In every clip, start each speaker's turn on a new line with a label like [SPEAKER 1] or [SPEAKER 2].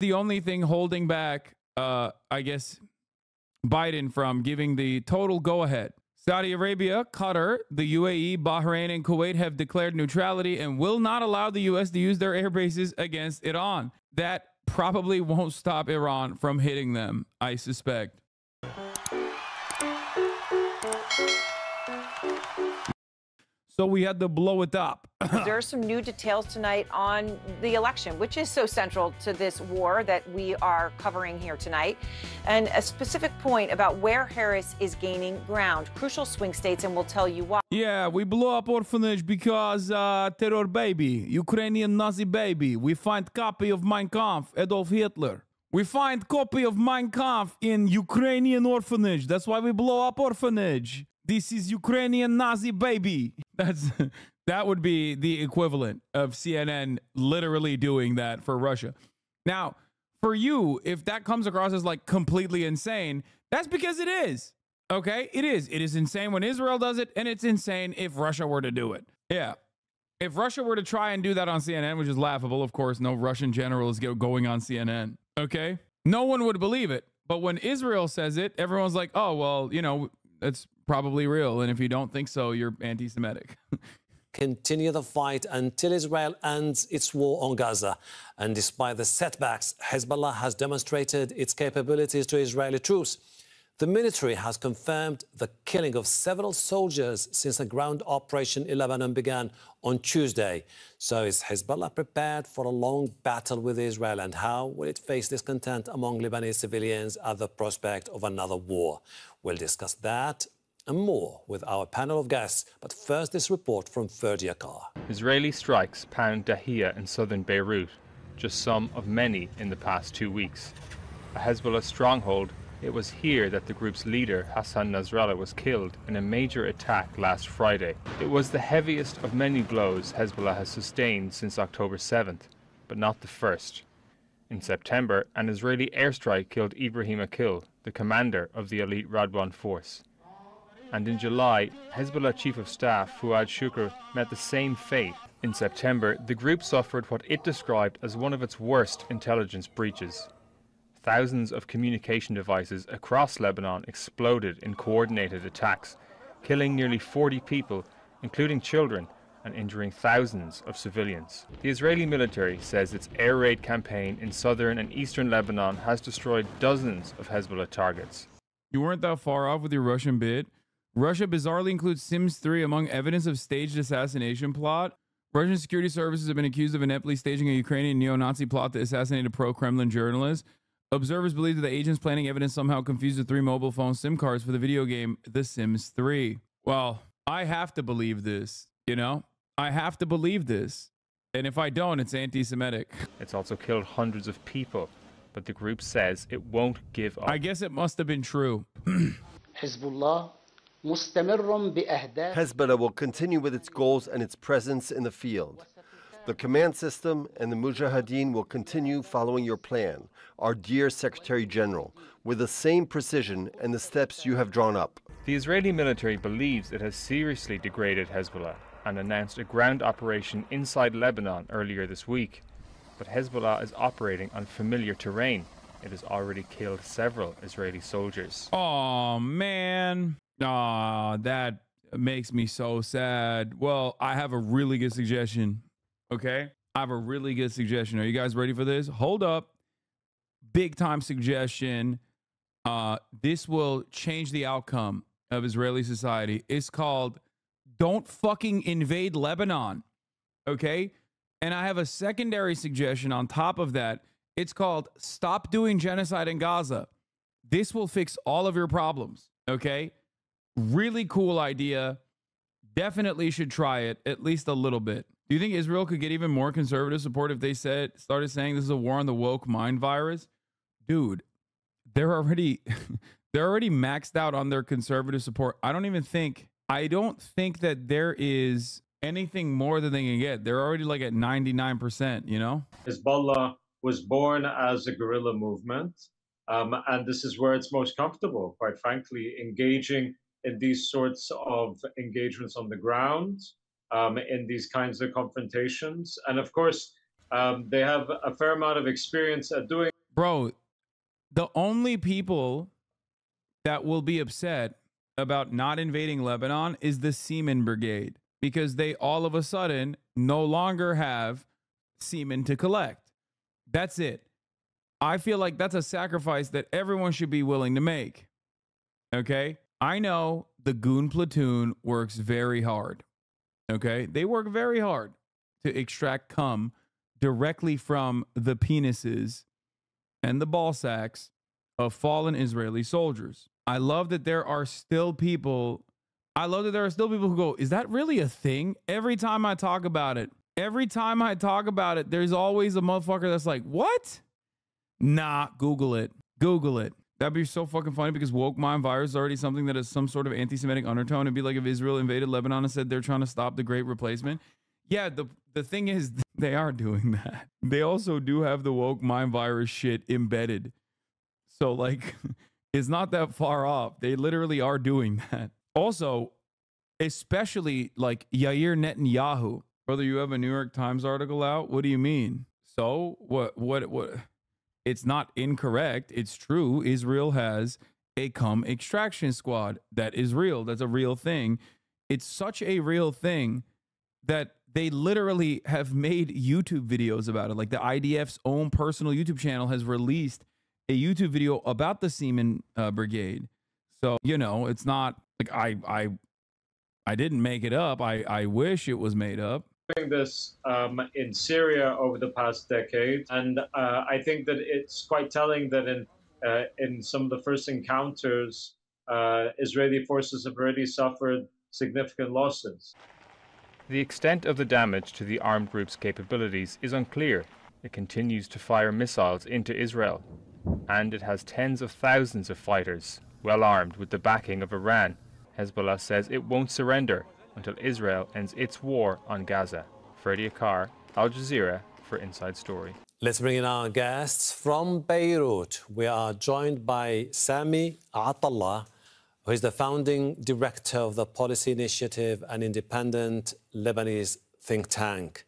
[SPEAKER 1] the only thing holding back, uh, I guess, Biden from giving the total go ahead. Saudi Arabia, Qatar, the UAE, Bahrain, and Kuwait have declared neutrality and will not allow the U.S. to use their air bases against Iran. That probably won't stop Iran from hitting them, I suspect. So we had to blow it up.
[SPEAKER 2] there are some new details tonight on the election, which is so central to this war that we are covering here tonight. And a specific point about where Harris is gaining ground, crucial swing states, and we'll tell you why.
[SPEAKER 1] Yeah, we blew up orphanage because uh, terror baby, Ukrainian Nazi baby. We find copy of Mein Kampf, Adolf Hitler. We find copy of Mein Kampf in Ukrainian orphanage. That's why we blow up orphanage. This is Ukrainian Nazi baby. That's that would be the equivalent of CNN literally doing that for Russia. Now, for you, if that comes across as like completely insane, that's because it is. Okay? It is. It is insane when Israel does it, and it's insane if Russia were to do it. Yeah. If Russia were to try and do that on CNN, which is laughable, of course, no Russian general is going on CNN. Okay? No one would believe it. But when Israel says it, everyone's like, oh, well, you know, that's probably real. And if you don't think so, you're anti Semitic.
[SPEAKER 3] continue the fight until Israel ends its war on Gaza. And despite the setbacks, Hezbollah has demonstrated its capabilities to Israeli troops. The military has confirmed the killing of several soldiers since the ground operation in Lebanon began on Tuesday. So is Hezbollah prepared for a long battle with Israel? And how will it face discontent among Lebanese civilians at the prospect of another war? We'll discuss that and more with our panel of guests. But first, this report from Ferdi Akar.
[SPEAKER 4] Israeli strikes pound Dahia in southern Beirut, just some of many in the past two weeks. A Hezbollah stronghold, it was here that the group's leader, Hassan Nasrallah, was killed in a major attack last Friday. It was the heaviest of many blows Hezbollah has sustained since October 7th, but not the first. In September, an Israeli airstrike killed Ibrahim Akil, the commander of the elite Radwan force and in July, Hezbollah Chief of Staff Fuad Shukr met the same fate. In September, the group suffered what it described as one of its worst intelligence breaches. Thousands of communication devices across Lebanon exploded in coordinated attacks, killing nearly 40 people, including children, and injuring thousands of civilians. The Israeli military says its air raid campaign in southern and eastern Lebanon has destroyed dozens of Hezbollah targets.
[SPEAKER 1] You weren't that far off with your Russian bid. Russia bizarrely includes Sims 3 among evidence of staged assassination plot. Russian security services have been accused of ineptly staging a Ukrainian neo-Nazi plot to assassinate a pro-Kremlin journalist. Observers believe that the agents planning evidence somehow confused the three mobile phone SIM cards for the video game The Sims 3. Well, I have to believe this, you know? I have to believe this. And if I don't, it's anti Semitic.
[SPEAKER 4] It's also killed hundreds of people, but the group says it won't give up.
[SPEAKER 1] I guess it must have been true.
[SPEAKER 5] Hezbollah
[SPEAKER 6] Hezbollah will continue with its goals and its presence in the field. The command system and the Mujahideen will continue following your plan, our dear Secretary General, with the same precision and the steps you have drawn up.
[SPEAKER 4] The Israeli military believes it has seriously degraded Hezbollah and announced a ground operation inside Lebanon earlier this week. But Hezbollah is operating on familiar terrain. It has already killed several Israeli soldiers.
[SPEAKER 1] Oh, man. Ah, that makes me so sad. Well, I have a really good suggestion. Okay. I have a really good suggestion. Are you guys ready for this? Hold up. Big time suggestion. Uh, this will change the outcome of Israeli society. It's called Don't Fucking Invade Lebanon. Okay. And I have a secondary suggestion on top of that. It's called Stop Doing Genocide in Gaza. This will fix all of your problems. Okay. Really cool idea. Definitely should try it at least a little bit. Do you think Israel could get even more conservative support if they said started saying this is a war on the woke mind virus? Dude, they're already they're already maxed out on their conservative support. I don't even think I don't think that there is anything more than they can get. They're already like at 99%, you know?
[SPEAKER 7] Hezbollah was born as a guerrilla movement. Um, and this is where it's most comfortable, quite frankly, engaging in these sorts of engagements on the ground, um, in these kinds of confrontations. And of course, Um, they have a fair amount of experience at doing.
[SPEAKER 1] Bro, the only people that will be upset about not invading Lebanon is the Seaman Brigade because they all of a sudden no longer have semen to collect. That's it. I feel like that's a sacrifice that everyone should be willing to make. Okay? I know the goon platoon works very hard. Okay? They work very hard to extract cum directly from the penises and the ball sacks of fallen Israeli soldiers. I love that there are still people. I love that there are still people who go, Is that really a thing? Every time I talk about it, every time I talk about it, there's always a motherfucker that's like, What? Nah, Google it. Google it. That'd be so fucking funny because woke mind virus is already something that has some sort of anti-Semitic undertone. It'd be like if Israel invaded Lebanon and said they're trying to stop the Great Replacement. Yeah, the the thing is they are doing that. They also do have the woke mind virus shit embedded. So like it's not that far off. They literally are doing that. Also, especially like Yair Netanyahu. Brother, you have a New York Times article out? What do you mean? So, what what what it's not incorrect. It's true. Israel has a cum extraction squad. That is real. That's a real thing. It's such a real thing that they literally have made YouTube videos about it. Like the IDF's own personal YouTube channel has released a YouTube video about the Seaman uh, Brigade. So you know, it's not like I I I didn't make it up. I I wish it was made up
[SPEAKER 7] doing this um, in Syria over the past decade, and uh, I think that it's quite telling that in uh, in some of the first encounters, uh, Israeli forces have already suffered significant losses.
[SPEAKER 4] The extent of the damage to the armed group's capabilities is unclear. It continues to fire missiles into Israel, and it has tens of thousands of fighters, well armed with the backing of Iran. Hezbollah says it won't surrender until Israel ends its war on Gaza. Freddie Akar, Al Jazeera for Inside Story.
[SPEAKER 3] Let's bring in our guests from Beirut. We are joined by Sami Atallah, who is the founding director of the Policy Initiative, an independent Lebanese think tank.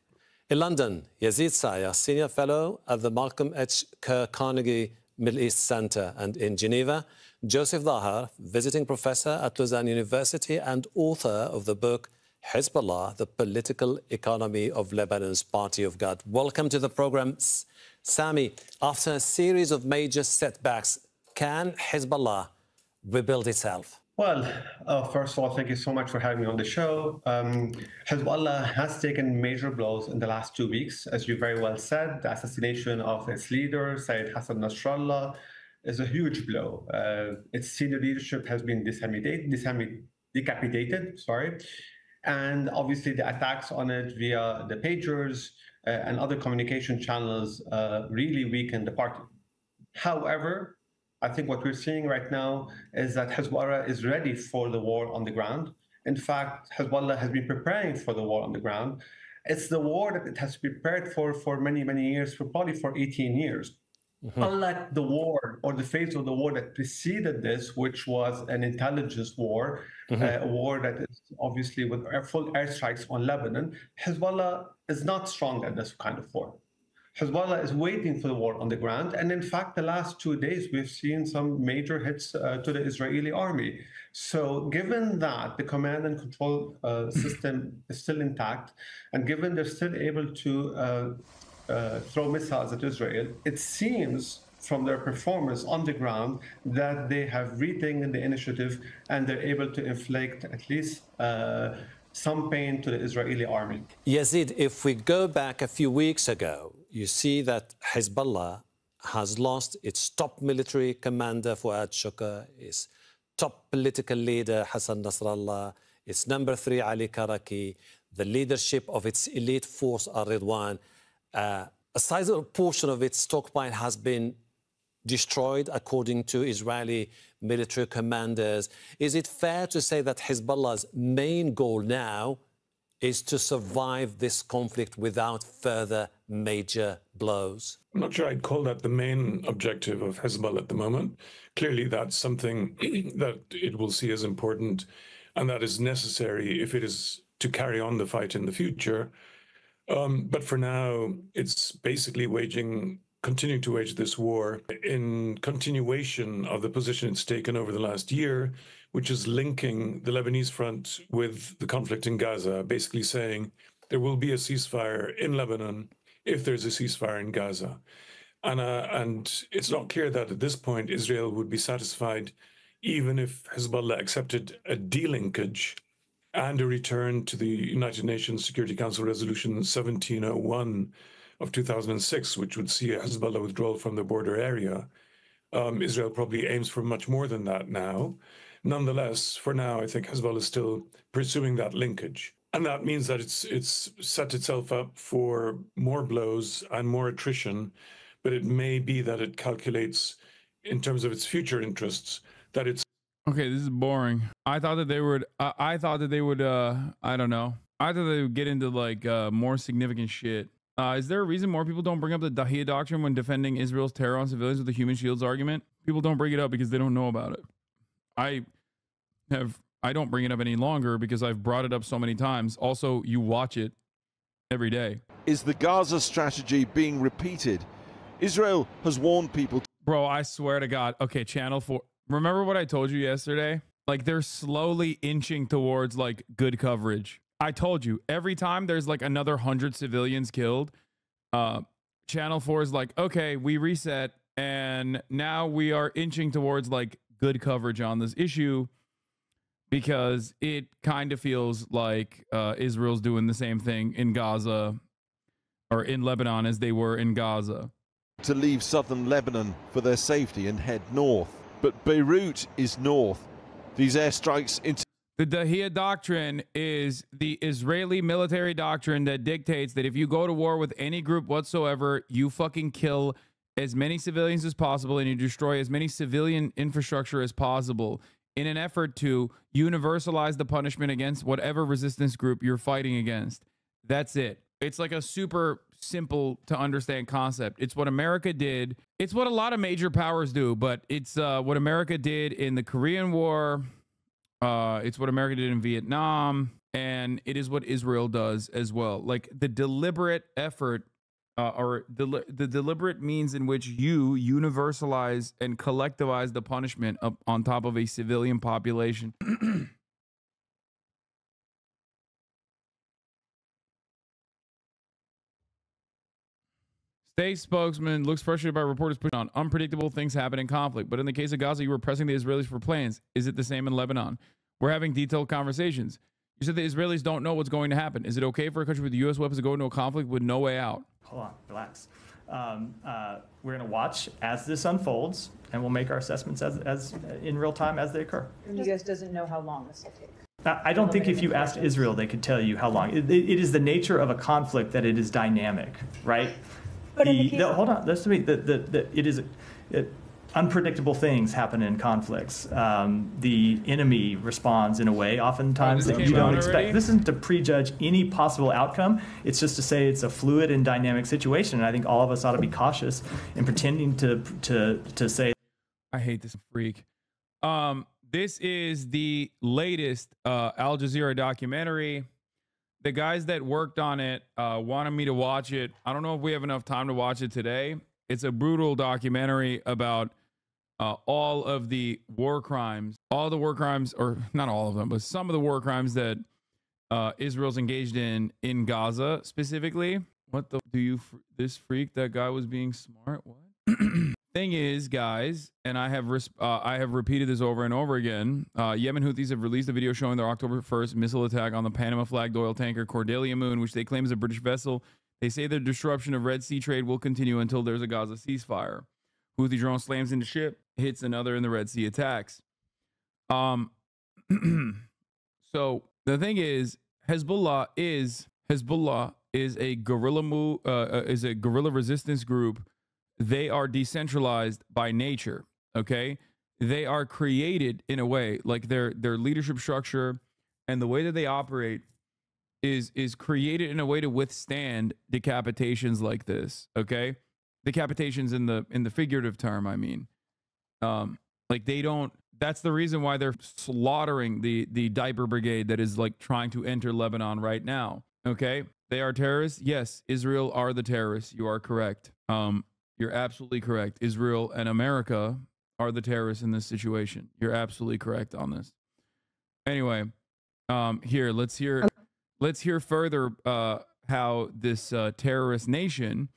[SPEAKER 3] In London, Yazid Sayigh, senior fellow at the Malcolm H. Kerr Carnegie Middle East Center, and in Geneva, Joseph Daher, visiting professor at Lausanne University and author of the book Hezbollah, the Political Economy of Lebanon's Party of God. Welcome to the program. Sami, after a series of major setbacks, can Hezbollah rebuild itself?
[SPEAKER 8] Well, uh, first of all, thank you so much for having me on the show. Um, Hezbollah has taken major blows in the last two weeks, as you very well said. The assassination of its leader, Sayyid Hassan Nasrallah, is a huge blow. Uh, its senior leadership has been decapitated, sorry, and obviously the attacks on it via the pagers uh, and other communication channels uh, really weakened the party. However, I think what we're seeing right now is that Hezbollah is ready for the war on the ground. In fact, Hezbollah has been preparing for the war on the ground. It's the war that it has prepared for for many, many years, for probably for 18 years. Mm-hmm. Unlike the war or the phase of the war that preceded this, which was an intelligence war, mm-hmm. uh, a war that is obviously with full airstrikes on Lebanon, Hezbollah is not strong at this kind of war. Hezbollah is waiting for the war on the ground. And in fact, the last two days, we've seen some major hits uh, to the Israeli army. So, given that the command and control uh, system is still intact, and given they're still able to uh, throw missiles at Israel, it seems from their performance on the ground that they have retaken the initiative and they're able to inflict at least uh, some pain to the Israeli army.
[SPEAKER 3] Yazid, if we go back a few weeks ago, you see that Hezbollah has lost its top military commander, Fuad Shukr, its top political leader, Hassan Nasrallah, its number three, Ali Karaki, the leadership of its elite force, Al Ridwan uh, a sizable portion of its stockpile has been destroyed, according to Israeli military commanders. Is it fair to say that Hezbollah's main goal now is to survive this conflict without further major blows?
[SPEAKER 9] I'm not sure I'd call that the main objective of Hezbollah at the moment. Clearly, that's something that it will see as important and that is necessary if it is to carry on the fight in the future. Um, but for now, it's basically waging, continuing to wage this war in continuation of the position it's taken over the last year, which is linking the Lebanese front with the conflict in Gaza, basically saying there will be a ceasefire in Lebanon if there's a ceasefire in Gaza. And, uh, and it's not clear that at this point Israel would be satisfied even if Hezbollah accepted a delinkage and a return to the United Nations Security Council Resolution 1701 of 2006, which would see a Hezbollah withdrawal from the border area. Um, Israel probably aims for much more than that now. Nonetheless, for now, I think Hezbollah is still pursuing that linkage. And that means that it's it's set itself up for more blows and more attrition, but it may be that it calculates in terms of its future interests that it's
[SPEAKER 1] Okay, this is boring. I thought that they would. Uh, I thought that they would. Uh, I don't know. I thought they would get into like uh, more significant shit. Uh, is there a reason more people don't bring up the Dahia doctrine when defending Israel's terror on civilians with the human shields argument? People don't bring it up because they don't know about it. I have. I don't bring it up any longer because I've brought it up so many times. Also, you watch it every day.
[SPEAKER 10] Is the Gaza strategy being repeated? Israel has warned people.
[SPEAKER 1] Bro, I swear to God. Okay, Channel 4. Remember what I told you yesterday? Like they're slowly inching towards like good coverage. I told you every time there's like another hundred civilians killed, uh, Channel 4 is like, okay, we reset and now we are inching towards like good coverage on this issue because it kind of feels like uh, Israel's doing the same thing in Gaza or in Lebanon as they were in Gaza.
[SPEAKER 10] To leave southern Lebanon for their safety and head north. But Beirut is north. These airstrikes into
[SPEAKER 1] The Dahia Doctrine is the Israeli military doctrine that dictates that if you go to war with any group whatsoever, you fucking kill as many civilians as possible and you destroy as many civilian infrastructure as possible in an effort to universalize the punishment against whatever resistance group you're fighting against. That's it. It's like a super simple to understand concept. It's what America did. It's what a lot of major powers do, but it's uh, what America did in the Korean War. Uh, it's what America did in Vietnam, and it is what Israel does as well. Like the deliberate effort, uh, or the the deliberate means in which you universalize and collectivize the punishment up on top of a civilian population. State spokesman looks frustrated by reporters pushing on unpredictable things happen in conflict. But in the case of Gaza, you were pressing the Israelis for plans. Is it the same in Lebanon? We're having detailed conversations. You said the Israelis don't know what's going to happen. Is it okay for a country with U.S. weapons to go into a conflict with no way out?
[SPEAKER 11] Hold on, relax. Um, uh, we're going to watch as this unfolds, and we'll make our assessments as, as in real time as they occur.
[SPEAKER 12] The U.S. doesn't know how long this will take.
[SPEAKER 11] I don't think if you asked Israel, they could tell you how long. It, it is the nature of a conflict that it is dynamic, right?
[SPEAKER 12] But in the
[SPEAKER 11] the,
[SPEAKER 12] case
[SPEAKER 11] the-
[SPEAKER 12] of-
[SPEAKER 11] hold on, listen to me. The, the, the, it is it, unpredictable things happen in conflicts. Um, the enemy responds in a way oftentimes
[SPEAKER 1] this
[SPEAKER 11] that you don't expect.
[SPEAKER 1] already?
[SPEAKER 11] This isn't to prejudge any possible outcome. It's just to say it's a fluid and dynamic situation. And I think all of us ought to be cautious in pretending to to to say
[SPEAKER 1] I hate this freak. Um, this is the latest uh, Al Jazeera documentary. The guys that worked on it uh, wanted me to watch it. I don't know if we have enough time to watch it today. It's a brutal documentary about uh, all of the war crimes, all the war crimes, or not all of them, but some of the war crimes that uh, Israel's engaged in in Gaza specifically. What the do you? This freak that guy was being smart. What? Thing is, guys, and I have uh, I have repeated this over and over again. Uh, Yemen Houthis have released a video showing their October 1st missile attack on the Panama flagged oil tanker Cordelia Moon, which they claim is a British vessel. They say the disruption of Red Sea trade will continue until there's a Gaza ceasefire. Houthi drone slams into ship, hits another in the Red Sea attacks. Um, so the thing is, Hezbollah is Hezbollah is a guerrilla move, uh, uh, is a guerrilla resistance group. They are decentralized by nature. Okay, they are created in a way like their their leadership structure and the way that they operate is is created in a way to withstand decapitations like this. Okay, decapitations in the in the figurative term. I mean, um, like they don't. That's the reason why they're slaughtering the the diaper brigade that is like trying to enter Lebanon right now. Okay, They are terrorists. Yes, Israel are the terrorists. You are correct. Um, you're absolutely correct. Israel and America are the terrorists in this situation. You're absolutely correct on this. Anyway, um, here let's hear let's hear further uh, how this uh, terrorist nation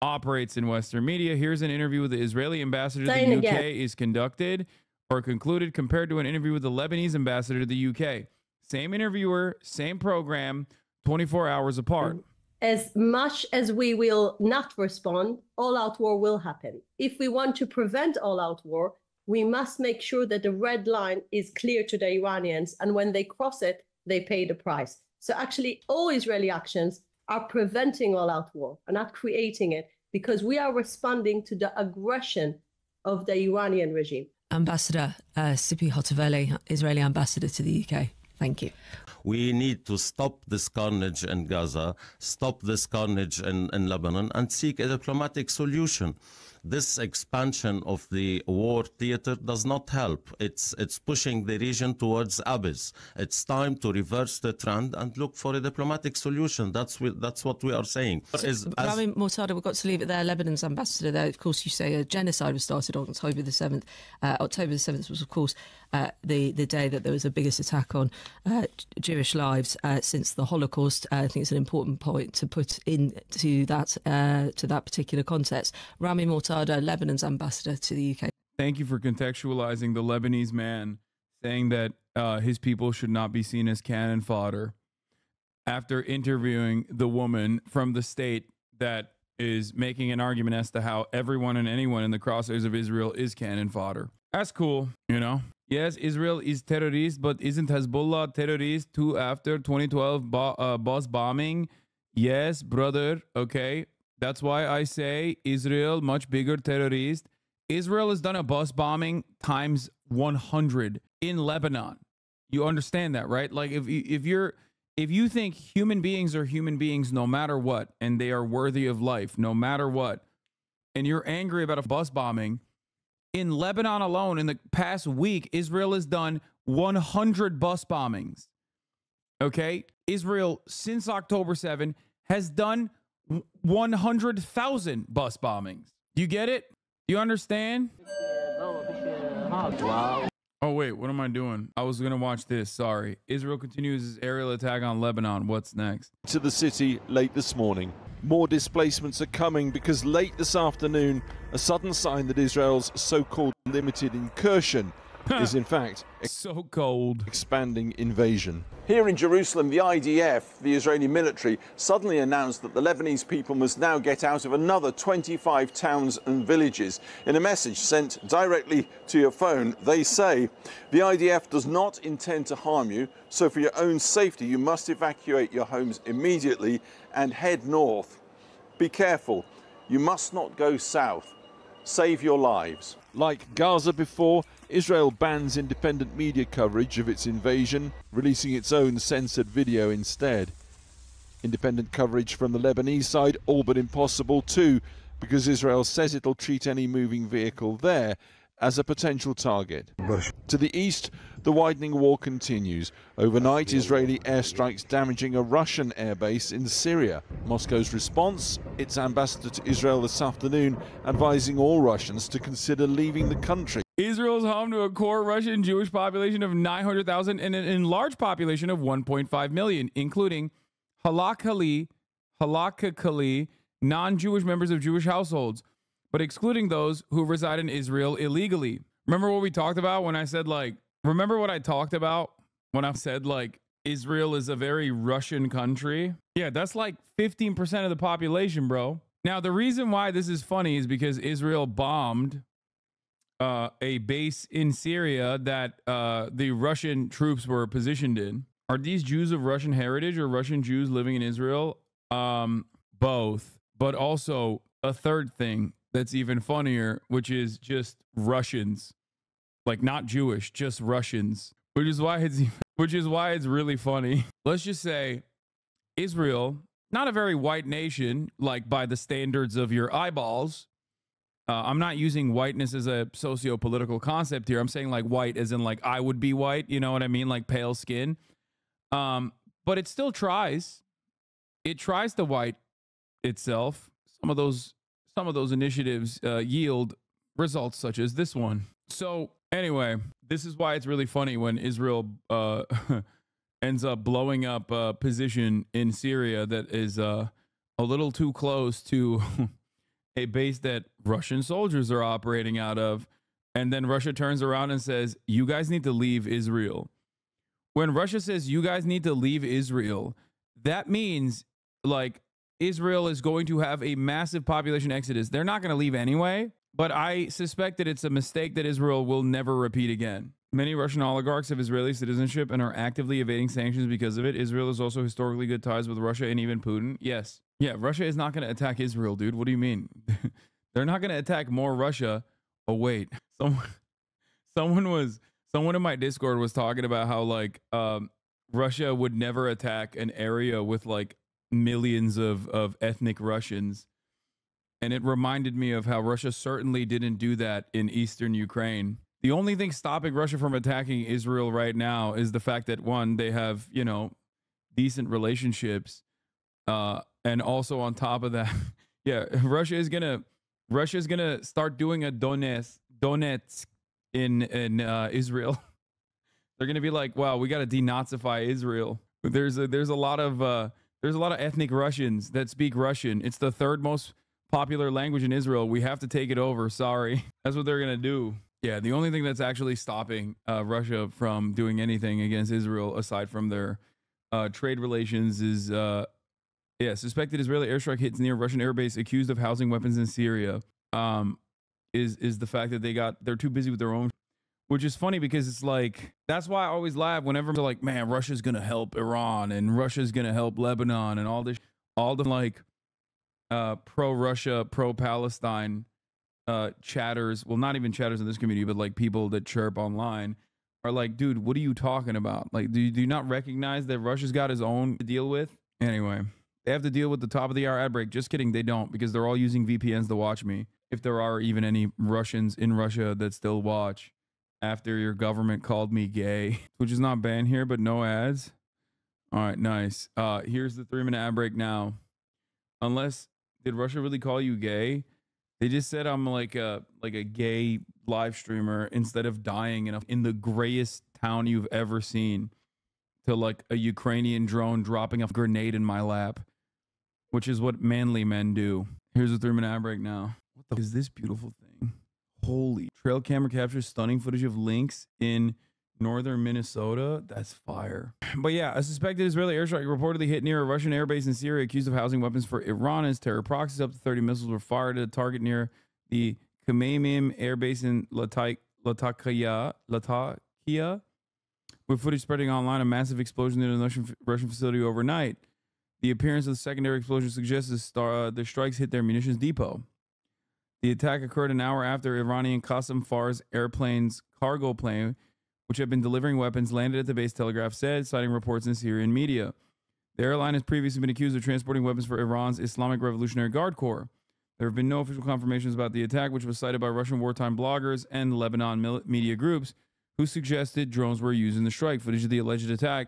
[SPEAKER 1] operates in Western media. Here's an interview with the Israeli ambassador to the UK
[SPEAKER 13] again.
[SPEAKER 1] is conducted or concluded compared to an interview with the Lebanese ambassador to the UK. Same interviewer, same program, 24 hours apart.
[SPEAKER 13] As much as we will not respond, all out war will happen. If we want to prevent all out war, we must make sure that the red line is clear to the Iranians. And when they cross it, they pay the price. So actually, all Israeli actions are preventing all out war and not creating it because we are responding to the aggression of the Iranian regime.
[SPEAKER 14] Ambassador uh, Tzipi Hotovely, Israeli ambassador to the UK. Thank you.
[SPEAKER 15] We need to stop this carnage in Gaza, stop this carnage in, in Lebanon, and seek a diplomatic solution. This expansion of the war theater does not help. It's, it's pushing the region towards abyss. It's time to reverse the trend and look for a diplomatic solution. That's, wi- that's what we are saying. Is- as-
[SPEAKER 14] Rami Mortada, we've got to leave it there. Lebanon's ambassador there. Of course, you say a genocide was started on October the 7th. Uh, October the 7th was, of course, uh, the, the day that there was the biggest attack on uh, Jewish lives uh, since the Holocaust. Uh, I think it's an important point to put into that, uh, to that particular context. Rami Mortada, Lebanon's ambassador to the UK.
[SPEAKER 1] Thank you for contextualizing the Lebanese man saying that uh, his people should not be seen as cannon fodder after interviewing the woman from the state that is making an argument as to how everyone and anyone in the crosshairs of Israel is cannon fodder. That's cool, you know? Yes, Israel is terrorist, but isn't Hezbollah terrorist too after 2012 bo- uh, boss bombing? Yes, brother. Okay. That's why I say Israel, much bigger terrorist. Israel has done a bus bombing times 100 in Lebanon. You understand that, right? Like if if you're if you think human beings are human beings no matter what and they are worthy of life no matter what and you're angry about a bus bombing in Lebanon alone in the past week Israel has done 100 bus bombings. Okay? Israel since October 7 has done 100,000 bus bombings. You get it? You understand? Oh wait, what am I doing? I was gonna watch this. Sorry. Israel continues its aerial attack on Lebanon. What's next?
[SPEAKER 10] to the city late this morning. More displacements are coming because late this afternoon, a sudden sign that Israel's so called limited incursion is in fact
[SPEAKER 1] so cold
[SPEAKER 10] expanding invasion.
[SPEAKER 16] Here in Jerusalem, the IDF, the Israeli military, suddenly announced that the Lebanese people must now get out of another 25 towns and villages. In a message sent directly to your phone, they say the IDF does not intend to harm you, so for your own safety, you must evacuate your homes immediately and head north. Be careful, you must not go south. Save your lives.
[SPEAKER 10] Like Gaza before, Israel bans independent media coverage of its invasion, releasing its own censored video instead. Independent coverage from the Lebanese side all but impossible too, because Israel says it'll treat any moving vehicle there as a potential target. To the east, the widening war continues. Overnight, Israeli airstrikes damaging a Russian airbase in Syria. Moscow's response? Its ambassador to Israel this afternoon advising all Russians to consider leaving the country.
[SPEAKER 1] Israel is home to a core Russian Jewish population of 900,000 and an enlarged population of 1.5 million, including halakha halakha non-Jewish members of Jewish households, but excluding those who reside in Israel illegally. Remember what we talked about when I said like remember what I talked about when I said like Israel is a very Russian country? Yeah, that's like 15% of the population, bro. Now, the reason why this is funny is because Israel bombed uh, a base in Syria that uh, the Russian troops were positioned in. Are these Jews of Russian heritage or Russian Jews living in Israel? Um, both, but also a third thing that's even funnier, which is just Russians, like not Jewish, just Russians, which is why it's which is why it's really funny. Let's just say Israel, not a very white nation, like by the standards of your eyeballs, uh, I'm not using whiteness as a socio-political concept here. I'm saying like white as in like I would be white. You know what I mean? Like pale skin. Um, but it still tries. it tries to white itself. Some of those some of those initiatives uh, yield results such as this one. So anyway, this is why it's really funny when Israel uh, ends up blowing up a position in Syria that is uh, a little too close to a base that Russian soldiers are operating out of. And then Russia turns around and says, You guys need to leave Israel. When Russia says you guys need to leave Israel, that means like Israel is going to have a massive population exodus. They're not going to leave anyway, but I suspect that it's a mistake that Israel will never repeat again. Many Russian oligarchs have Israeli citizenship and are actively evading sanctions because of it. Israel is also historically good ties with Russia and even Putin. Yes. Yeah, Russia is not going to attack Israel, dude. What do you mean? They're not going to attack more Russia. Oh wait. Someone someone was someone in my Discord was talking about how like um Russia would never attack an area with like millions of of ethnic Russians. And it reminded me of how Russia certainly didn't do that in eastern Ukraine. The only thing stopping Russia from attacking Israel right now is the fact that one, they have, you know, decent relationships. Uh, and also on top of that, yeah, Russia is gonna Russia is gonna start doing a Donetsk Donetsk in in uh, Israel. They're gonna be like, wow, we gotta denazify Israel. There's a there's a lot of uh, there's a lot of ethnic Russians that speak Russian. It's the third most popular language in Israel. We have to take it over. Sorry, that's what they're gonna do. Yeah, the only thing that's actually stopping uh, Russia from doing anything against Israel, aside from their uh, trade relations, is uh, yeah, suspected Israeli airstrike hits near Russian airbase accused of housing weapons in Syria. Um, is is the fact that they got they're too busy with their own, which is funny because it's like that's why I always laugh whenever they're like, man, Russia's gonna help Iran and Russia's gonna help Lebanon and all this, all the like, uh, pro Russia, pro Palestine, uh, chatters. Well, not even chatters in this community, but like people that chirp online are like, dude, what are you talking about? Like, do you, do you not recognize that Russia's got his own to deal with? Anyway, they have to deal with the top of the hour ad break. Just kidding, they don't because they're all using VPNs to watch me. If there are even any Russians in Russia that still watch after your government called me gay, which is not banned here, but no ads. All right, nice. Uh, here's the three minute ad break now. Unless did Russia really call you gay? They just said I'm like a like a gay live streamer instead of dying in a, in the grayest town you've ever seen to like a Ukrainian drone dropping a grenade in my lap, which is what manly men do. Here's a three minute ad break now. What the is this beautiful thing? Holy trail camera captures stunning footage of lynx in northern Minnesota. That's fire. But yeah, a suspected Israeli airstrike reportedly hit near a Russian airbase in Syria, accused of housing weapons for Iran as terror proxies. Up to 30 missiles were fired at a target near the Khmeimim airbase in Latak- Latakia, Latakia, with footage spreading online. A massive explosion in a Russian, Russian facility overnight. The appearance of the secondary explosion suggests the, star, uh, the strikes hit their munitions depot. The attack occurred an hour after Iranian Qeshm Fars airplane's cargo plane, which had been delivering weapons, landed at the base, Telegraph said, citing reports in Syrian media. The airline has previously been accused of transporting weapons for Iran's Islamic Revolutionary Guard Corps. There have been no official confirmations about the attack, which was cited by Russian wartime bloggers and Lebanon mil- media groups, who suggested drones were used in the strike. Footage of the alleged attack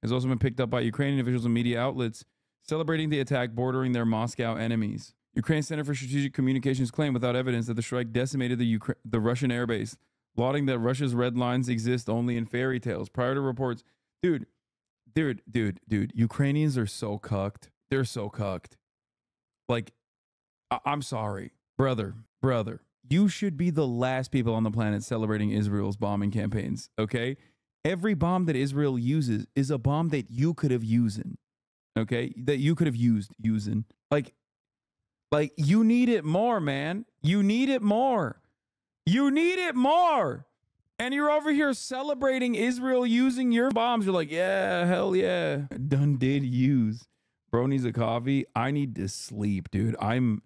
[SPEAKER 1] has also been picked up by Ukrainian officials and media outlets, celebrating the attack bordering their Moscow enemies. Ukraine Center for Strategic Communications claimed without evidence that the strike decimated the, Ukra- the Russian airbase, lauding that Russia's red lines exist only in fairy tales. Prior to reports, dude, dude, dude, dude, Ukrainians are so cucked. They're so cucked. Like, I- I'm sorry, brother, brother. You should be the last people on the planet celebrating Israel's bombing campaigns, okay? Every bomb that Israel uses is a bomb that you could have used, okay? That you could have used using. Like like you need it more, man. You need it more. You need it more. And you're over here celebrating Israel using your bombs. You're like, yeah, hell yeah. Done did use. Bro needs a coffee. I need to sleep, dude. I'm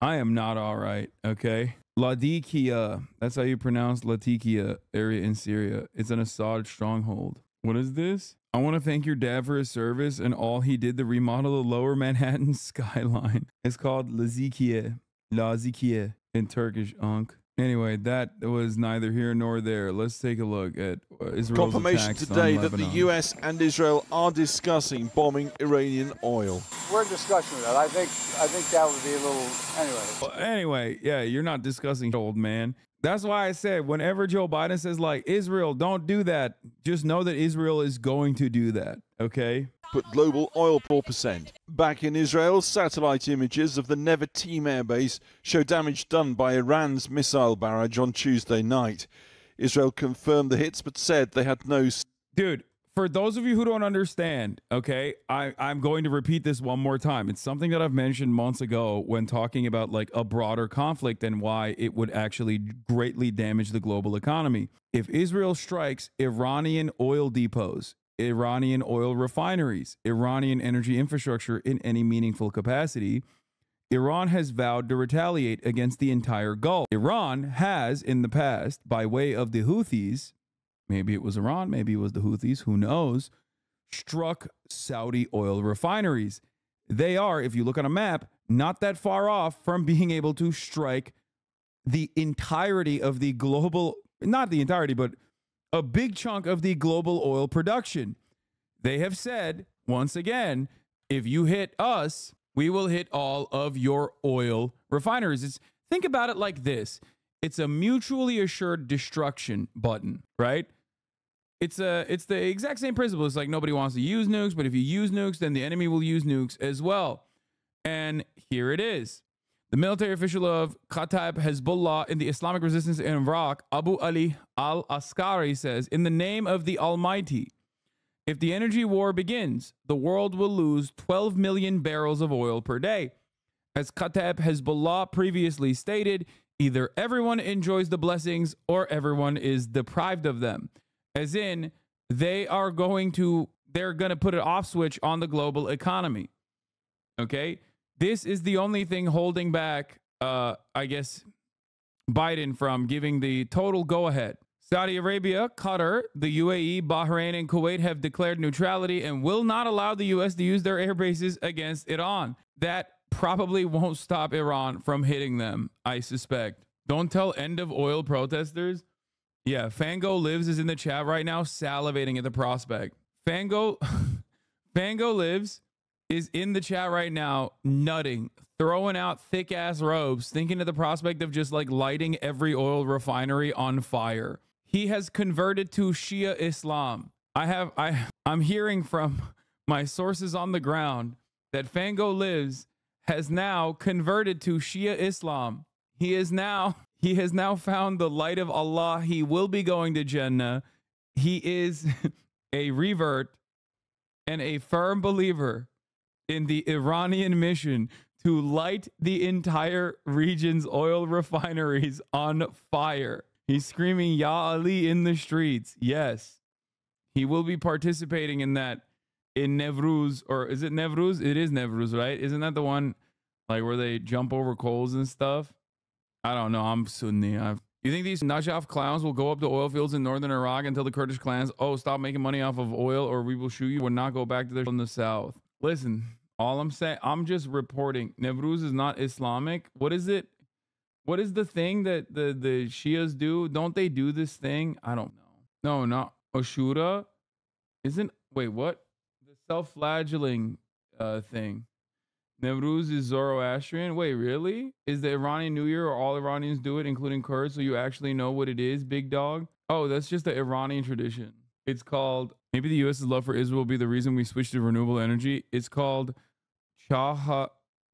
[SPEAKER 1] I am not all right. Okay. Ladikia. That's how you pronounce Latikia area in Syria. It's an Assad stronghold. What is this? I want to thank your dad for his service and all he did to remodel the lower Manhattan skyline. It's called Lazikiye. Lazikiye in Turkish, Unk. Anyway, that was neither here nor there. Let's take a look at uh, Israel's
[SPEAKER 10] Confirmation today
[SPEAKER 1] on
[SPEAKER 10] that the US and Israel are discussing bombing Iranian oil.
[SPEAKER 17] We're in discussion with that. I think I think that would be a little anyway.
[SPEAKER 1] Well, anyway, yeah, you're not discussing old man. That's why I said whenever Joe Biden says like Israel, don't do that. Just know that Israel is going to do that. Okay.
[SPEAKER 10] Put global oil 4%. Back in Israel, satellite images of the Nevatim airbase show damage done by Iran's missile barrage on Tuesday night. Israel confirmed the hits but said they had no.
[SPEAKER 1] Dude, for those of you who don't understand, okay, I, I'm going to repeat this one more time. It's something that I've mentioned months ago when talking about like a broader conflict and why it would actually greatly damage the global economy. If Israel strikes Iranian oil depots, Iranian oil refineries, Iranian energy infrastructure in any meaningful capacity, Iran has vowed to retaliate against the entire Gulf. Iran has, in the past, by way of the Houthis, maybe it was Iran, maybe it was the Houthis, who knows, struck Saudi oil refineries. They are, if you look on a map, not that far off from being able to strike the entirety of the global, not the entirety, but a big chunk of the global oil production. They have said, once again, if you hit us, we will hit all of your oil refineries. It's think about it like this. It's a mutually assured destruction button, right? It's a it's the exact same principle. It's like nobody wants to use nukes, but if you use nukes, then the enemy will use nukes as well. And here it is. The military official of Kataib Hezbollah in the Islamic resistance in Iraq, Abu Ali al Askari, says, In the name of the Almighty, if the energy war begins, the world will lose 12 million barrels of oil per day. As Kataib Hezbollah previously stated, either everyone enjoys the blessings or everyone is deprived of them. As in, they are going to they're going to put an off switch on the global economy. Okay? This is the only thing holding back uh I guess Biden from giving the total go ahead. Saudi Arabia, Qatar, the UAE, Bahrain, and Kuwait have declared neutrality and will not allow the U.S. to use their air bases against Iran. That probably won't stop Iran from hitting them, I suspect. Don't tell end of oil protesters. Yeah, Fango Lives is in the chat right now, salivating at the prospect. Fango, Fango Lives is in the chat right now, nutting, throwing out thick ass robes, thinking of the prospect of just like lighting every oil refinery on fire. He has converted to Shia Islam. I have I I'm hearing from my sources on the ground that Fango Lives has now converted to Shia Islam. He is now he has now found the light of Allah. He will be going to Jannah. He is a revert and a firm believer in the Iranian mission to light the entire region's oil refineries on fire. He's screaming Ya Ali in the streets. Yes. He will be participating in that in Nevruz or is it Nevruz? It is Nevruz, right? Isn't that the one like where they jump over coals and stuff? I don't know. I'm Sunni. I've you think these Najaf clowns will go up to oil fields in northern Iraq tell the Kurdish clans, oh, stop making money off of oil or we will shoot you and not go back to their in the south? Listen, all I'm saying, I'm just reporting. Nevruz is not Islamic. What is it? What is the thing that the, the Shias do? Don't they do this thing? I don't know. No, not Ashura. Isn't, wait, what? The self flagellating uh, thing. Nevruz is Zoroastrian. Wait, really? Is the Iranian New Year or all Iranians do it, including Kurds, so you actually know what it is, big dog? Oh, that's just the Iranian tradition. It's called, maybe the US's love for Israel will be the reason we switch to renewable energy. It's called Chahar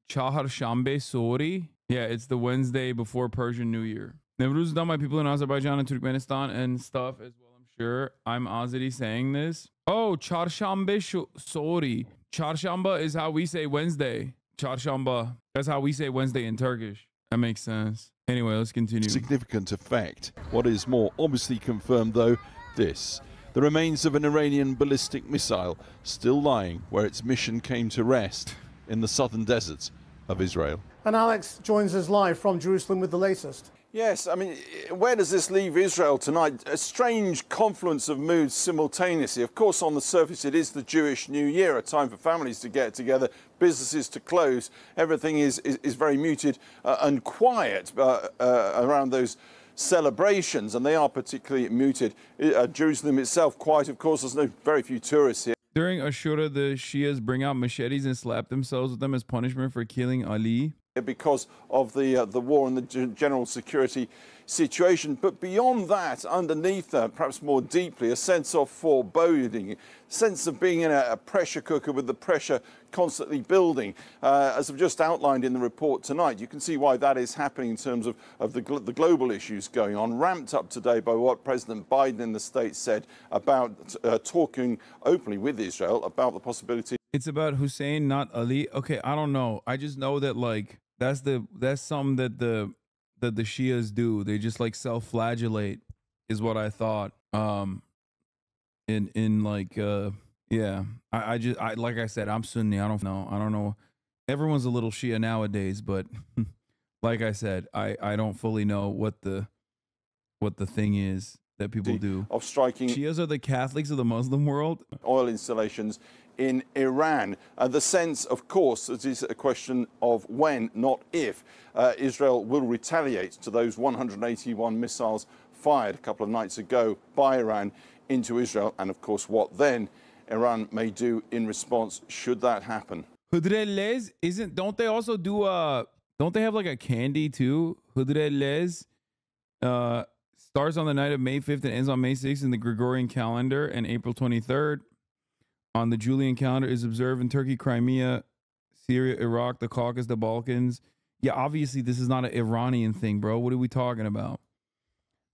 [SPEAKER 1] Shambe Sori. Yeah, it's the Wednesday before Persian New Year. Nevruz is done by people in Azerbaijan and Turkmenistan and stuff as well, I'm sure. I'm Azadi saying this. Oh, Charshambe Sh- Sori. Charshamba is how we say Wednesday. Charshamba. That's how we say Wednesday in Turkish. That makes sense. Anyway, let's continue.
[SPEAKER 10] Significant effect. What is more obviously confirmed, though, this. The remains of an Iranian ballistic missile still lying where its mission came to rest in the southern deserts of Israel.
[SPEAKER 18] And Alex joins us live from Jerusalem with the latest.
[SPEAKER 16] Yes, I mean, where does this leave Israel tonight? A strange confluence of moods simultaneously. Of course, on the surface, it is the Jewish New Year, a time for families to get together, businesses to close. Everything is, is, is very muted uh, and quiet uh, uh, around those celebrations, and they are particularly muted. Uh, Jerusalem itself, quiet, of course, there's no very few tourists here.
[SPEAKER 1] During Ashura, the Shias bring out machetes and slap themselves with them as punishment for killing Ali.
[SPEAKER 16] Because of the uh, the war and the general security situation, but beyond that, underneath that, perhaps more deeply, a sense of foreboding, sense of being in a, a pressure cooker with the pressure constantly building. Uh, as I've just outlined in the report tonight, you can see why that is happening in terms of, of the, gl- the global issues going on, ramped up today by what President Biden in the States said about uh, talking openly with Israel about the possibility.
[SPEAKER 1] It's about Hussein, not Ali. Okay, I don't know. I just know that like that's the that's something that the that the Shias do. They just like self-flagellate, is what I thought. Um, in in like uh yeah, I, I just I like I said I'm Sunni. I don't know. I don't know. Everyone's a little Shia nowadays, but like I said, I I don't fully know what the what the thing is that people do.
[SPEAKER 16] Of striking
[SPEAKER 1] Shias are the Catholics of the Muslim world.
[SPEAKER 16] oil installations in Iran. Uh, the sense, of course, it is a question of when, not if, uh, Israel will retaliate to those 181 missiles fired a couple of nights ago by Iran into Israel, and of course, what then Iran may do in response should that happen.
[SPEAKER 1] Hudrellez isn't don't they also do uh don't they have like a candy too? Hudrellez uh starts on the night of May 5th and ends on May 6th in the Gregorian calendar and April 23rd on the Julian calendar is observed in Turkey, Crimea, Syria, Iraq, the Caucasus, the Balkans. Yeah, obviously this is not an Iranian thing, bro. What are we talking about?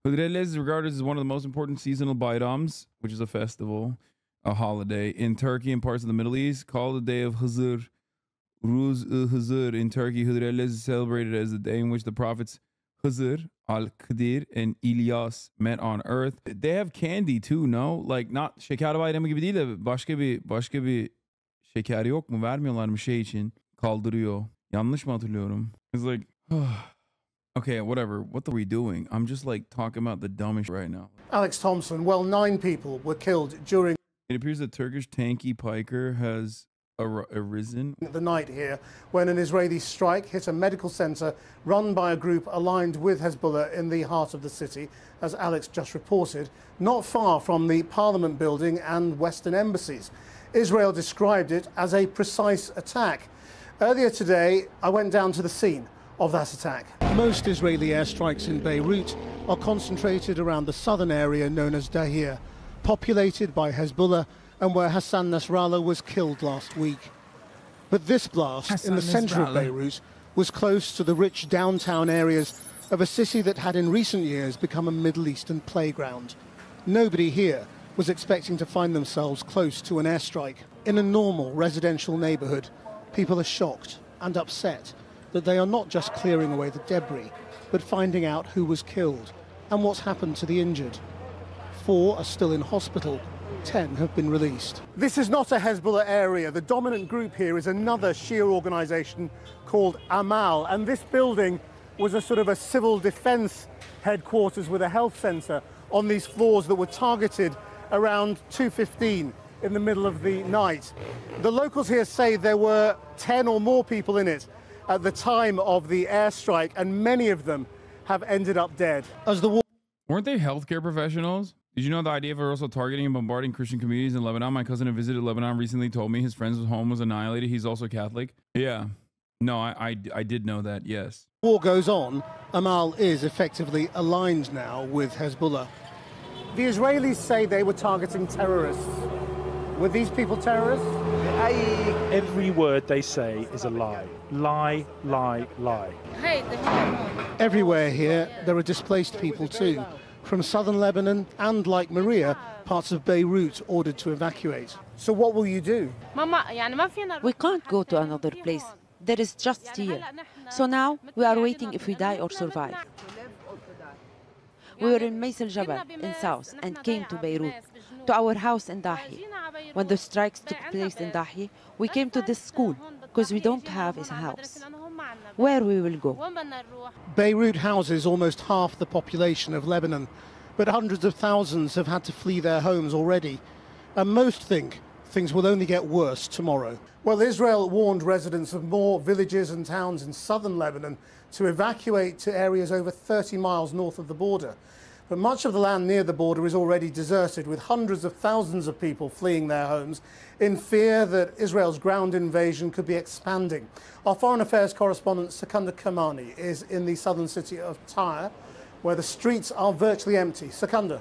[SPEAKER 1] Hudrellez is regarded as one of the most important seasonal bayrams, which is a festival, a holiday in Turkey and parts of the Middle East, called the day of Huzur. Ruz Huzur in Turkey, Hudrellez is celebrated as the day in which the prophets Huzur, Al Qadir, and Ilyas met on earth. They have candy too, no? Like not şeker bayramı gibi değil de başka bir başka bir şeker yok mu? Vermiyorlar mı şey için? Kaldırıyor. Yanlış mı hatırlıyorum? It's like Okay, whatever. What are we doing? I'm just like talking about the dumbest right now.
[SPEAKER 18] Alex Thomson, well, nine people were killed during
[SPEAKER 1] It appears that Turkish tanky Piker has ar- arisen.
[SPEAKER 18] the night here when an Israeli strike hit a medical center run by a group aligned with Hezbollah in the heart of the city, as Alex just reported, not far from the Parliament building and Western embassies. Israel described it as a precise attack. Earlier today, I went down to the scene of that attack. Most Israeli airstrikes in Beirut are concentrated around the southern area known as Dahir, populated by Hezbollah and where Hassan Nasrallah was killed last week. But this blast in the
[SPEAKER 1] Hassan
[SPEAKER 18] center of Beirut was close to the rich downtown areas of a city that had in recent years become a Middle Eastern playground. Nobody here was expecting to find themselves close to an airstrike. In a normal residential neighborhood, people are shocked and upset that they are not just clearing away the debris, but finding out who was killed and what's happened to the injured. Four are still in hospital. Ten have been released. This is not a Hezbollah area. The dominant group here is another Shia organization called Amal. And this building was a sort of a civil defense headquarters with a health center on these floors that were targeted around 2.15 in the middle of the night. The locals here say there were 10 or more people in it at the time of the airstrike, and many of them have ended up dead. As the war
[SPEAKER 1] Weren't they healthcare professionals? Did you know the idea of also targeting and bombarding Christian communities in Lebanon? My cousin who visited Lebanon recently told me his friend's home was annihilated. He's also Catholic. Yeah. No, I, I, I did know that, yes.
[SPEAKER 18] war goes on, Amal is effectively aligned now with Hezbollah. The Israelis say they were targeting terrorists. Were these people terrorists?
[SPEAKER 19] Every word they say is a lie. Lie, lie, lie.
[SPEAKER 18] Everywhere here, there are displaced people too, from southern Lebanon and, like Maria, parts of Beirut ordered to evacuate. So, what will you do?
[SPEAKER 20] We can't go to another place. There is just here. So now we are waiting if we die or survive. We were in Mais al-Jabal in south and came to Beirut, to our house in Dahi. When the strikes took place in Dahi, we came to this school because we don't have a house. Where we will go.
[SPEAKER 18] Beirut houses almost half the population of Lebanon, but hundreds of thousands have had to flee their homes already. And most think things will only get worse tomorrow. Well, Israel warned residents of more villages and towns in southern Lebanon to evacuate to areas over 30 miles north of the border. But much of the land near the border is already deserted, with hundreds of thousands of people fleeing their homes in fear that Israel's ground invasion could be expanding. Our foreign affairs correspondent, Secunder Kermani, is in the southern city of Tyre, where the streets are virtually empty. Secunder.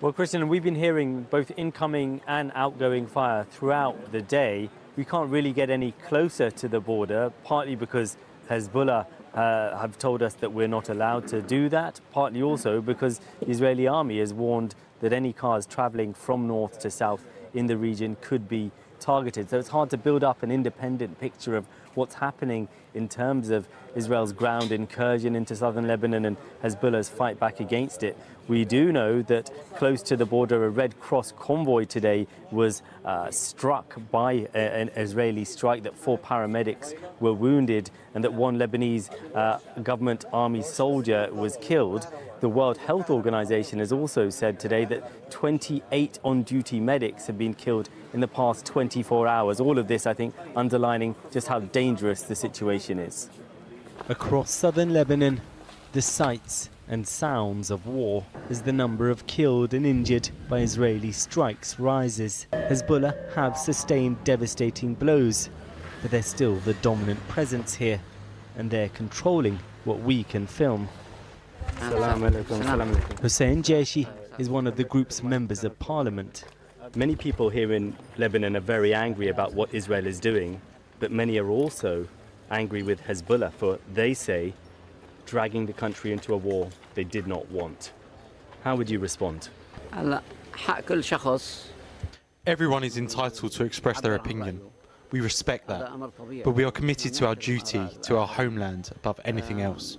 [SPEAKER 21] Well, Christian, we've been hearing both incoming and outgoing fire throughout the day. We can't really get any closer to the border, partly because Hezbollah uh, have told us that we're not allowed to do that, partly also because the Israeli army has warned that any cars traveling from north to south in the region could be targeted. So it's hard to build up an independent picture of what's happening in terms of Israel's ground incursion into southern Lebanon and Hezbollah's fight back against it. We do know that close to the border, a Red Cross convoy today was uh, struck by a, an Israeli strike, that four paramedics were wounded, and that one Lebanese uh, government army soldier was killed. The World Health Organization has also said today that 28 on duty medics have been killed in the past 24 hours. All of this, I think, underlining just how dangerous the situation is.
[SPEAKER 22] Across southern Lebanon, the sights and sounds of war as the number of killed and injured by Israeli strikes rises. Hezbollah have sustained devastating blows, but they're still the dominant presence here, and they're controlling what we can film. Hussein Jeshi is one of the group's members of parliament.
[SPEAKER 21] Many people here in Lebanon are very angry about what Israel is doing, but many are also angry with Hezbollah for, they say, dragging the country into a war they did not want. How would you respond?
[SPEAKER 23] Everyone is entitled to express their opinion. We respect that. But we are committed to our duty, to our homeland, above anything else.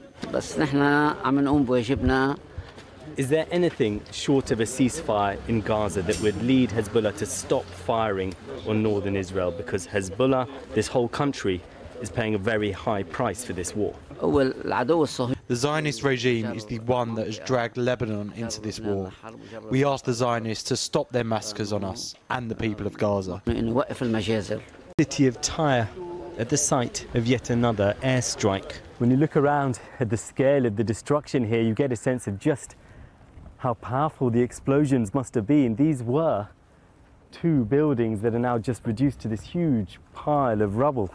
[SPEAKER 21] Is there anything short of a ceasefire in Gaza that would lead Hezbollah to stop firing on northern Israel? Because Hezbollah, this whole country, is paying a very high price for this war.
[SPEAKER 23] The Zionist regime is the one that has dragged Lebanon into this war. We ask the Zionists to stop their massacres on us and the people of Gaza.
[SPEAKER 22] City of Tyre, at the site of yet another airstrike.
[SPEAKER 21] When you look around at the scale of the destruction here, you get a sense of just how powerful the explosions must have been. These were two buildings that are now just reduced to this huge pile of rubble.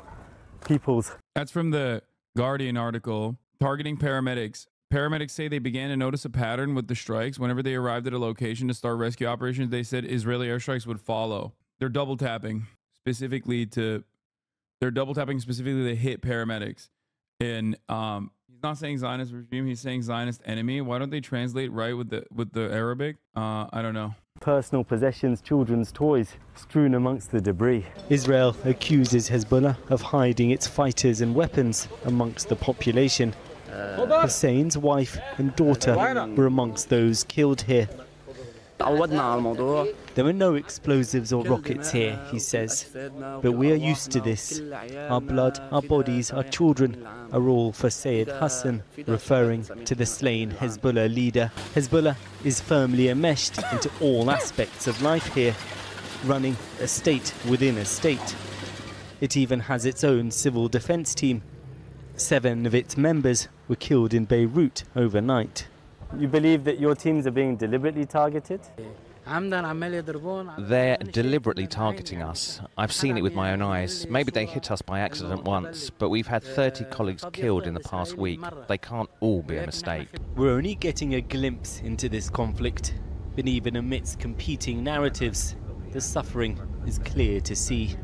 [SPEAKER 21] People's.
[SPEAKER 1] That's from the Guardian article targeting paramedics. Paramedics say they began to notice a pattern with the strikes. Whenever they arrived at a location to start rescue operations, they said Israeli airstrikes would follow. They're double tapping specifically to they're double tapping specifically to hit paramedics. And um not saying Zionist regime, he's saying Zionist enemy. Why don't they translate right with the with the Arabic? Uh I don't know.
[SPEAKER 21] Personal possessions, children's toys strewn amongst the debris.
[SPEAKER 22] Israel accuses Hezbollah of hiding its fighters and weapons amongst the population. Hussein's wife and daughter were amongst those killed here. There were no explosives or rockets here, he says, but we are used to this. Our blood, our bodies, our children are all for Sayed Hassan, referring to the slain Hezbollah leader. Hezbollah is firmly enmeshed into all aspects of life here, running a state within a state. It even has its own civil defense team. Seven of its members were killed in Beirut overnight.
[SPEAKER 21] You believe that your teams are being deliberately targeted?
[SPEAKER 24] They're deliberately targeting us. I've seen it with my own eyes. Maybe they hit us by accident once, but we've had 30 colleagues killed in the past week. They can't all be a mistake.
[SPEAKER 22] We're only getting a glimpse into this conflict, but even amidst competing narratives, the suffering is clear to see.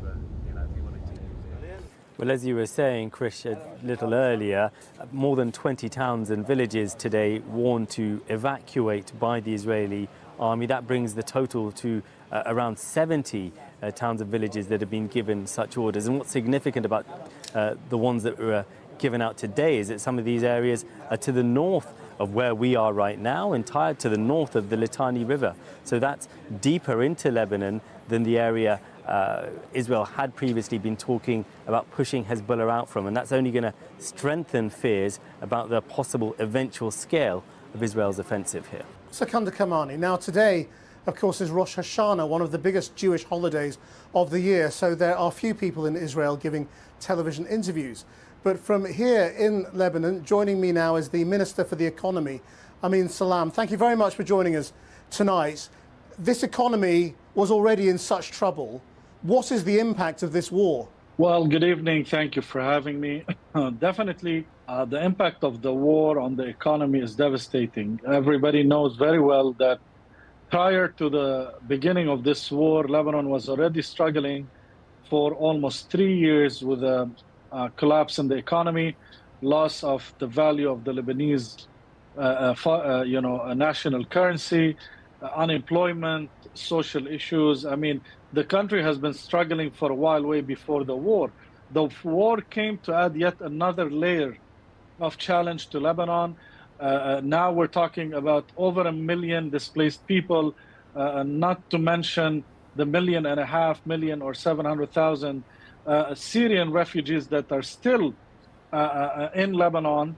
[SPEAKER 21] Well, as you were saying, Chris, a little earlier, more than 20 towns and villages today warned to evacuate by the Israeli army. That brings the total to uh, around 70 uh, towns and villages that have been given such orders. And what's significant about uh, the ones that were given out today is that some of these areas are to the north of where we are right now, entire to the north of the Litani River. So that's deeper into Lebanon than the area uh, Israel had previously been talking about pushing Hezbollah out from, and that's only going to strengthen fears about the possible eventual scale of Israel's offensive here.
[SPEAKER 18] Secunder Kermani. Now, today, of course, is Rosh Hashanah, one of the biggest Jewish holidays of the year. So there are few people in Israel giving television interviews. But from here in Lebanon, joining me now is the Minister for the Economy, Amin Salam. Thank you very much for joining us tonight. This economy was already in such trouble. What is the impact of this war?
[SPEAKER 25] Well, good evening. Thank you for having me. Definitely, uh, the impact of the war on the economy is devastating. Everybody knows very well that prior to the beginning of this war, Lebanon was already struggling for almost three years with a, collapse in the economy, loss of the value of the Lebanese, uh, uh, uh you know, national currency, unemployment, social issues. I mean, the country has been struggling for a while, way before the war. The war came to add yet another layer of challenge to Lebanon. Uh, uh now we're talking about over a million displaced people, uh, not to mention the million and a half million or 700,000 uh, Syrian refugees that are still uh, uh, in Lebanon.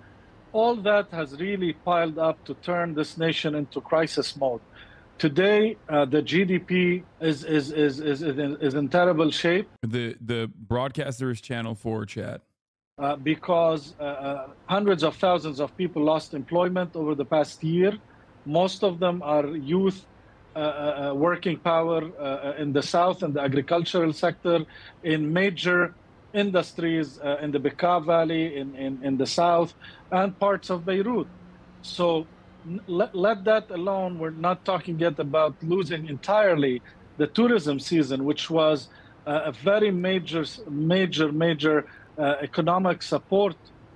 [SPEAKER 25] All that has really piled up to turn this nation into crisis mode. Today, uh, the GDP is is, is is is in, is in terrible shape.
[SPEAKER 1] The the broadcaster is Channel Four chat.
[SPEAKER 25] Uh, because uh, uh, hundreds of thousands of people lost employment over the past year. Most of them are youth uh, uh, working power in the south and the agricultural sector, in major industries in the Bekaa Valley, in, in, in the south, and parts of Beirut. So let, let that alone. We're not talking yet about losing entirely the tourism season, which was uh, a very major, major, major uh, economic support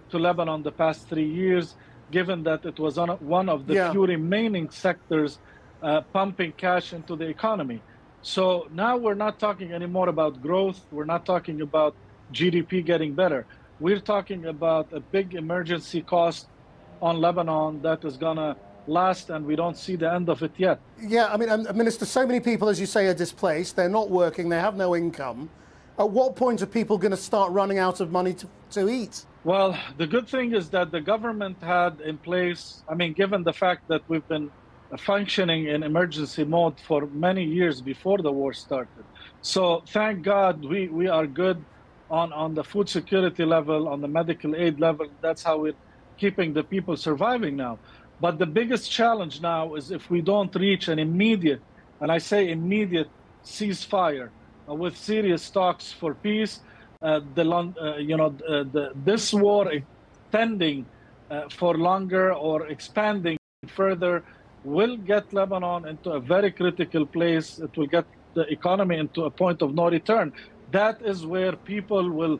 [SPEAKER 25] to Lebanon the past three years, given that it was on, one of the yeah. few remaining sectors uh, pumping cash into the economy. So now we're not talking anymore about growth. We're not talking about GDP getting better. We're talking about a big emergency cost on Lebanon that is going to last, and we don't see the end of it yet.
[SPEAKER 18] Yeah, I mean, um, Minister, so many people, as you say, are displaced. They're not working, they have no income. At what point are people going to start running out of money to, to eat?
[SPEAKER 25] Well, the good thing is that the government had in place, I mean, given the fact that we've been functioning in emergency mode for many years before the war started. So thank God we, we are good on, on the food security level, on the medical aid level. That's how we're keeping the people surviving now. But the biggest challenge now is if we don't reach an immediate, and I say immediate ceasefire uh, with serious talks for peace, uh, the uh, you know uh, the, this war extending uh, for longer or expanding further will get Lebanon into a very critical place. It will get the economy into a point of no return. That is where people will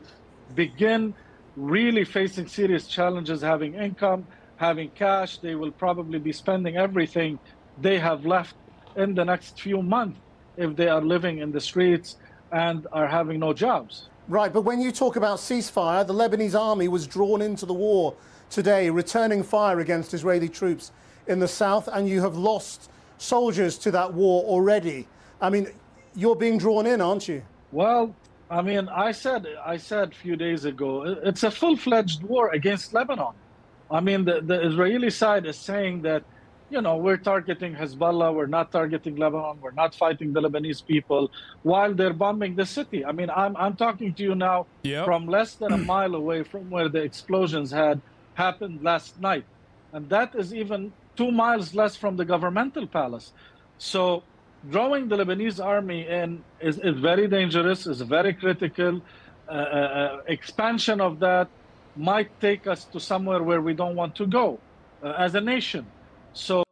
[SPEAKER 25] begin really facing serious challenges, having income, having cash. They will probably be spending everything they have left in the next few months if they are living in the streets and are having no jobs.
[SPEAKER 18] Right, but when you talk about ceasefire, the Lebanese army was drawn into the war today, returning fire against Israeli troops in the south, and you have lost soldiers to that war already. I mean, you're being drawn in, aren't you?
[SPEAKER 25] Well, I mean, I said I said a few days ago, it's a full-fledged war against Lebanon. I mean, the, the Israeli side is saying that, you know, we're targeting Hezbollah, we're not targeting Lebanon, we're not fighting the Lebanese people while they're bombing the city. I mean, I'm, I'm talking to you now yep. from less than a mile away from where the explosions had happened last night. And that is even two miles less from the governmental palace. So drawing the Lebanese army in is, is very dangerous, is very critical. Uh, uh, uh expansion of that might take us to somewhere where we don't want to go uh, as a nation. So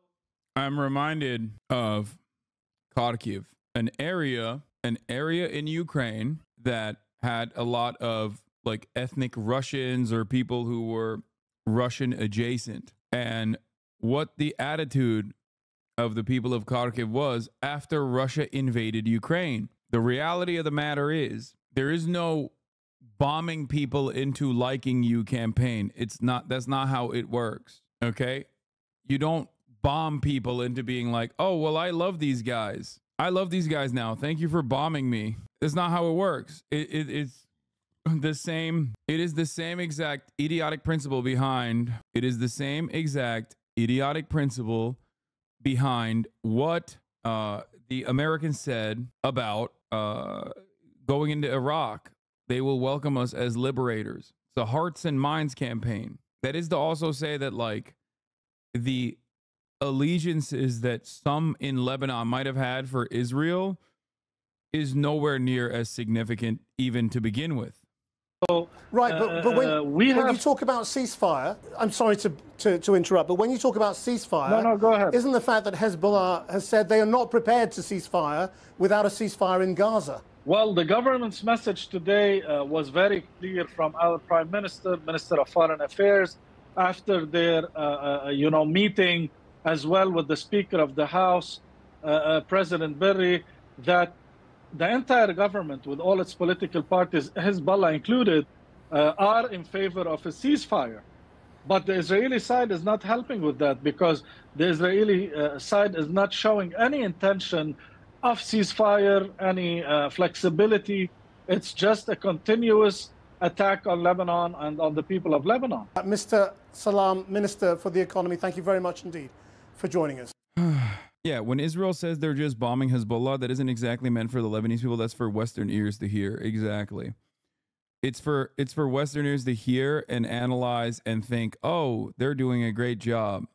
[SPEAKER 1] I'm reminded of Kharkiv, an area, an area in Ukraine that had a lot of like ethnic Russians or people who were Russian adjacent. And what the attitude of the people of Kharkiv was after Russia invaded Ukraine. The reality of the matter is there is no bombing people into liking you campaign. It's not that's not how it works. Okay? You don't bomb people into being like, "Oh, well I love these guys." I love these guys now. Thank you for bombing me. That's not how it works. It, it, it's the same. It is the same exact idiotic principle behind. It is the same exact idiotic principle behind what uh, the Americans said about uh, going into Iraq. They will welcome us as liberators. The Hearts and Minds campaign. That is to also say that like the allegiances that some in Lebanon might have had for Israel is nowhere near as significant even to begin with.
[SPEAKER 18] Right, but, but when,
[SPEAKER 25] Uh, we
[SPEAKER 18] when you talk about ceasefire, I'm sorry to, to, to interrupt, but when you talk about ceasefire,
[SPEAKER 25] No, no, go ahead.
[SPEAKER 18] isn't the fact that Hezbollah has said they are not prepared to ceasefire without a ceasefire in Gaza?
[SPEAKER 25] Well, the government's message today uh, was very clear from our prime minister, minister of foreign affairs, after their, uh, uh, you know, meeting as well with the speaker of the house, uh, uh, President Berri, that the entire government, with all its political parties, Hezbollah included, uh, are in favor of a ceasefire. But the Israeli side is not helping with that because the Israeli uh, side is not showing any intention of ceasefire, any uh, flexibility. It's just a continuous attack on Lebanon and on the people of Lebanon.
[SPEAKER 18] Uh, Mr. Salam, Minister for the Economy, thank you very much indeed for joining us.
[SPEAKER 1] Yeah, when Israel says they're just bombing Hezbollah, that isn't exactly meant for the Lebanese people. That's for Western ears to hear. Exactly. It's for it's for Western ears to hear and analyze and think, oh, they're doing a great job.